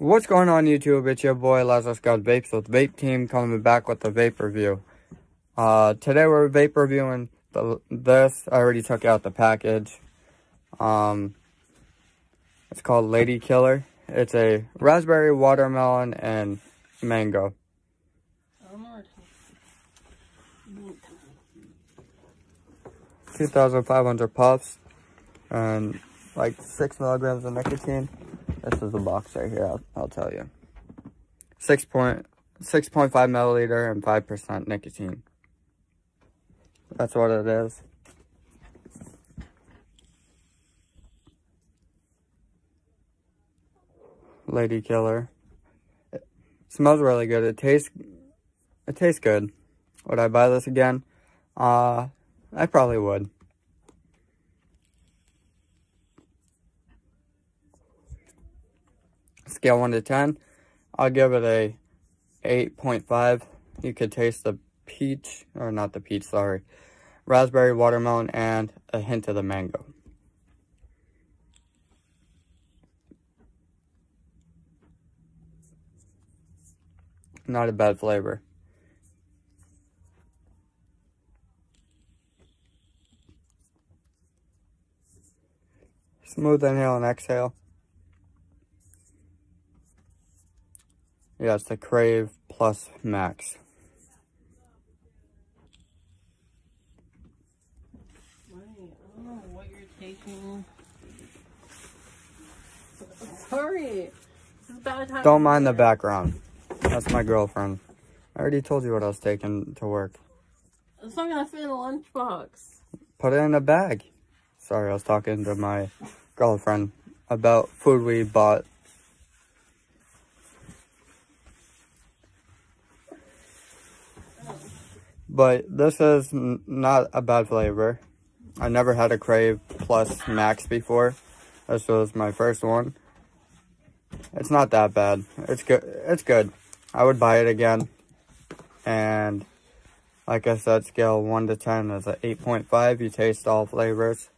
What's going on YouTube? It's your boy Lazarus God Vapes with Vape Team coming back with the vape review. Uh, today we're vape reviewing the, this. I already took out the package. Um, it's called Lady Killer. It's a raspberry, watermelon, and mango. 2,500 puffs and like 6 milligrams of nicotine. This is the box right here, I'll, I'll tell you. 6.5 milliliter and 5% nicotine. That's what it is. Lady Killer. It smells really good. It tastes it tastes good. Would I buy this again? Uh I probably would. Scale 1 to 10, I'll give it a 8.5. You could taste the peach, or not the peach, sorry, raspberry, watermelon, and a hint of the mango. Not a bad flavor. Smooth inhale and exhale. Yeah, it's the Crave Plus Max. Sorry. Don't mind the background. That's my girlfriend. I already told you what I was taking to work. It's not gonna fit in a lunchbox. Put it in a bag. Sorry, I was talking to my girlfriend about food we bought. But this is not a bad flavor. I never had a Crave Plus Max before. This was my first one. It's not that bad. It's good. It's good. I would buy it again. And like I said, scale 1 to 10 is an 8.5. You taste all flavors.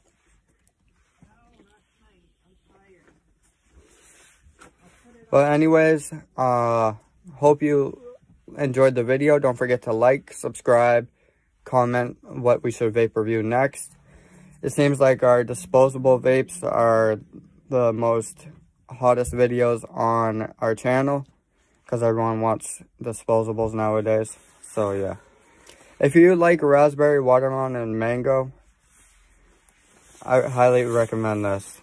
But anyways, uh, hope you enjoyed the video. Don't forget to like, subscribe, comment what we should vape review next. It seems like our disposable vapes are the most hottest videos on our channel because everyone wants disposables nowadays. So yeah. If you like raspberry, watermelon, and mango, I highly recommend this.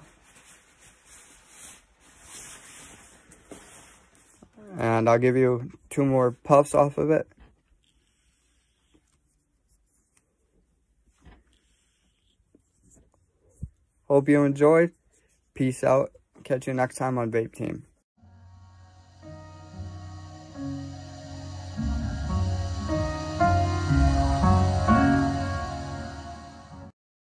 And I'll give you two more puffs off of it. Hope you enjoyed. Peace out. Catch you next time on Vape Team.